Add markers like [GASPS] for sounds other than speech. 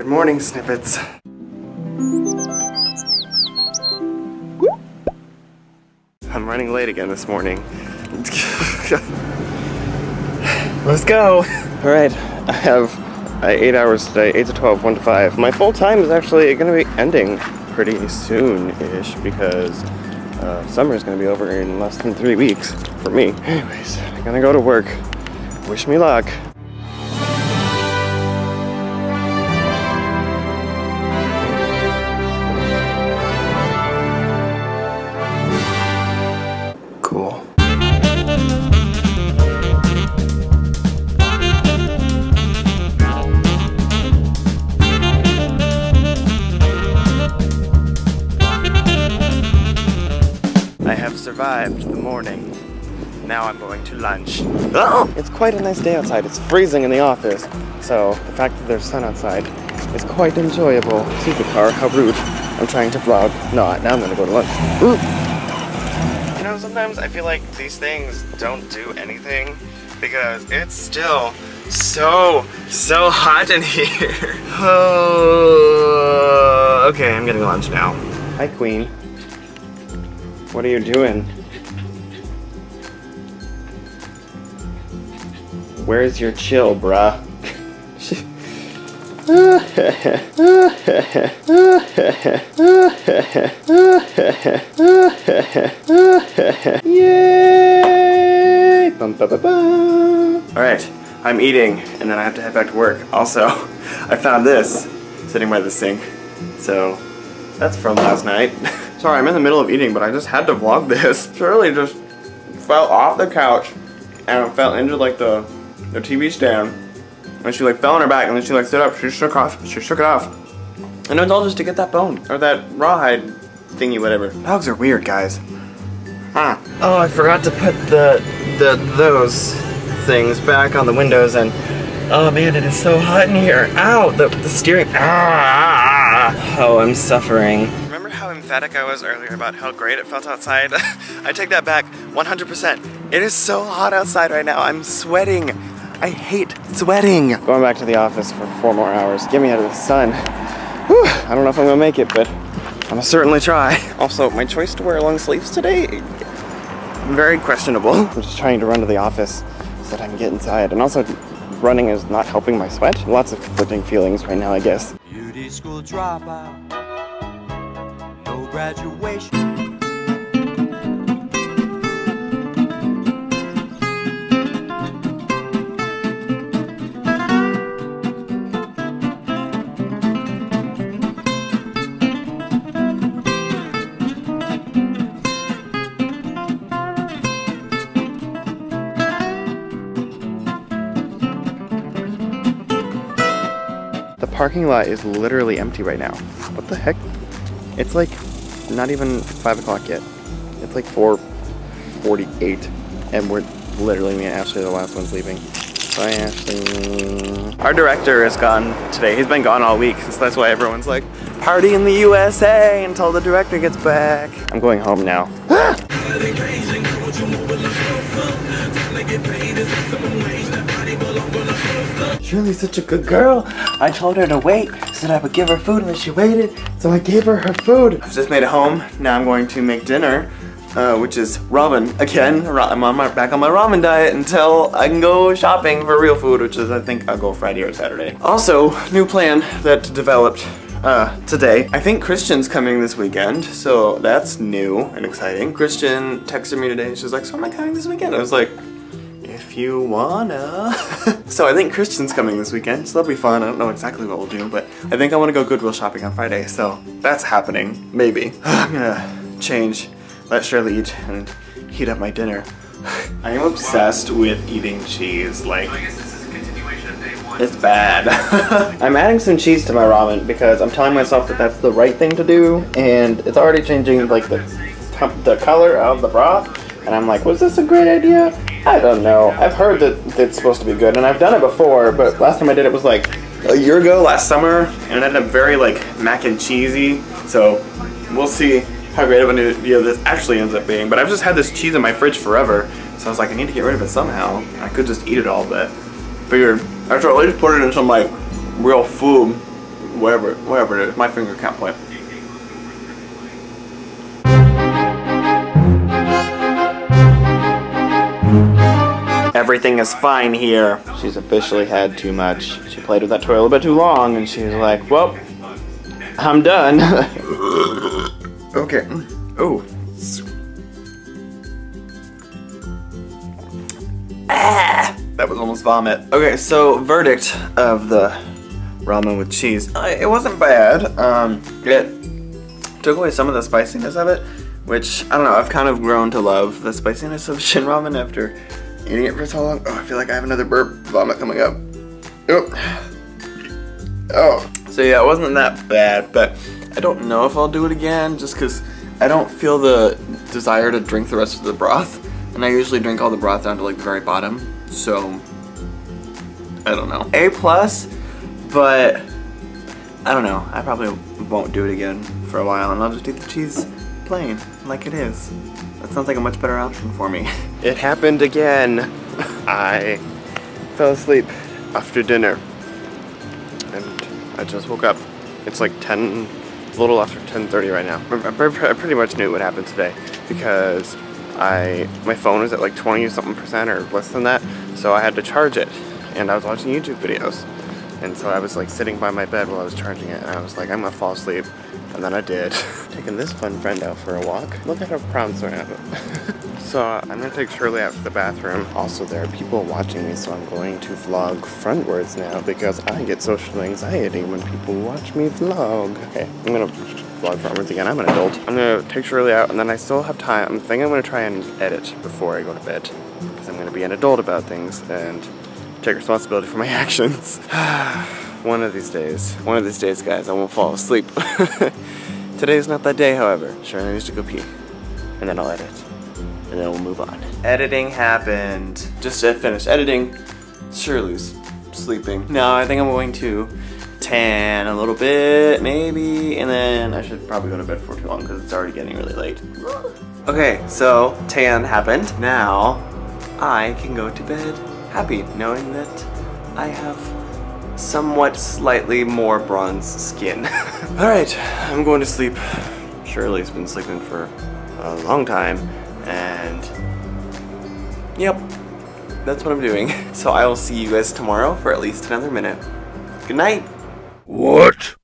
Good morning, Snippets. I'm running late again this morning. [LAUGHS] Let's go. All right, I have eight hours today, eight to 12, one to five. My full time is actually gonna be ending pretty soon-ish because uh, summer is gonna be over in less than three weeks for me. Anyways, I'm gonna go to work. Wish me luck. Survived the morning. Now I'm going to lunch. Oh! [GASPS] It's quite a nice day outside. It's freezing in the office. So the fact that there's sun outside is quite enjoyable. Stupid car, how rude. I'm trying to vlog. No, now I'm gonna go to lunch. Ooh. You know, sometimes I feel like these things don't do anything because it's still so, so hot in here. Oh, [LAUGHS] [SIGHS] okay, I'm getting lunch now. Hi, Queen. What are you doing? Where's your chill, bruh? Yay! All right, I'm eating, and then I have to head back to work. Also, [LAUGHS] I found this sitting by the sink, so that's from last night. [LAUGHS] Sorry, I'm in the middle of eating, but I just had to vlog this. [LAUGHS] Shirley just fell off the couch and fell into like the the TV stand, and she like fell on her back, and then she like stood up. She shook off. She shook it off, and it was all just to get that bone or that rawhide thingy, whatever. Dogs are weird, guys. Huh. Oh, I forgot to put the the those things back on the windows, and oh man, it is so hot in here. Ow, the the steering. Ah. Oh, I'm suffering. Remember how emphatic I was earlier about how great it felt outside? [LAUGHS] I take that back 100%. It is so hot outside right now. I'm sweating. I hate sweating. Going back to the office for four more hours. Get me out of the sun. Whew, I don't know if I'm gonna make it, but I'm gonna certainly try. [LAUGHS] Also, my choice to wear long sleeves today, very questionable. I'm just trying to run to the office so that I can get inside. And also, running is not helping my sweat. Lots of conflicting feelings right now, I guess. School dropout, no graduation. Parking lot is literally empty right now. What the heck? It's like not even five o'clock yet. It's like 4:48, and we're literally me and Ashley are the last ones leaving. Bye, Ashley. Our director is gone today. He's been gone all week, so that's why everyone's like, "Party in the USA" until the director gets back. I'm going home now. [GASPS] Shirley's such a good girl. I told her to wait so that I would give her food and then she waited, so I gave her her food. I've just made it home. Now I'm going to make dinner, uh, which is ramen again. I'm on my, back on my ramen diet until I can go shopping for real food, which is I think I'll go Friday or Saturday. Also, new plan that developed uh, today. I think Christian's coming this weekend, so that's new and exciting. Christian texted me today. And she's like, "So am I coming this weekend?" I was like, if you wanna. [LAUGHS] so I think Christian's coming this weekend, so that'll be fun. I don't know exactly what we'll do, but I think I wanna go Goodwill shopping on Friday, so that's happening, maybe. [SIGHS] I'm gonna change, let Shirley eat, and heat up my dinner. [SIGHS] I am obsessed with eating cheese, like, it's bad. [LAUGHS] I'm adding some cheese to my ramen because I'm telling myself that that's the right thing to do, and it's already changing like the the color of the broth. And I'm like, was this a great idea? I don't know. I've heard that it's supposed to be good, and I've done it before, but last time I did it was like a year ago, last summer, and it ended up very like mac and cheesy. So we'll see how great of an idea this actually ends up being. But I've just had this cheese in my fridge forever, so I was like, I need to get rid of it somehow. I could just eat it all, but figured I should at least put it in some like real food whatever, wherever it is. My finger can't point. Everything is fine here. She's officially had too much. She played with that toy a little bit too long and she's like, well, I'm done. [LAUGHS] okay. Oh. Ah, that was almost vomit. Okay, so verdict of the ramen with cheese. Uh, it wasn't bad. Um, it took away some of the spiciness of it, which I don't know. I've kind of grown to love the spiciness of [LAUGHS] Shin ramen after eating it for so long. Oh, I feel like I have another burp vomit coming up. Oh. Oh. So yeah, it wasn't that bad, but I don't know if I'll do it again just because I don't feel the desire to drink the rest of the broth. And I usually drink all the broth down to like the very bottom. So, I don't know. A plus, but I don't know. I probably won't do it again for a while and I'll just eat the cheese plain, like it is. That sounds like a much better option for me. [LAUGHS] It happened again. I fell asleep after dinner and I just woke up. It's like 10, a little after 10.30 right now. I pretty much knew what happened today because I my phone was at like 20 something percent or less than that, so I had to charge it. And I was watching YouTube videos. And so I was like sitting by my bed while I was charging it, and I was like, I'm gonna fall asleep. And then I did. [LAUGHS] Taking this fun friend out for a walk. Look at how proud I am. [LAUGHS] so I'm gonna take Shirley out to the bathroom. Also, there are people watching me, so I'm going to vlog frontwards now because I get social anxiety when people watch me vlog. Okay, I'm gonna vlog frontwards again. I'm an adult. I'm gonna take Shirley out, and then I still have time. I'm thinking I'm gonna try and edit before I go to bed because I'm gonna be an adult about things and take responsibility for my [LAUGHS] actions. [SIGHS] one of these days, one of these days, guys, I won't fall asleep. [LAUGHS] Today's not that day, however. Sure, I need to go pee, and then I'll edit, and then we'll move on. Editing happened. Just finished editing. Shirley's sleeping. Now I think I'm going to tan a little bit, maybe, and then I should probably go to bed before too long because it's already getting really late. [GASPS] Okay, so tan happened. Now I can go to bed happy knowing that I have somewhat slightly more bronze skin. [LAUGHS] Alright, I'm going to sleep. Shirley's been sleeping for a long time, and yep, that's what I'm doing. [LAUGHS] So I will see you guys tomorrow for at least another minute. Good night! What?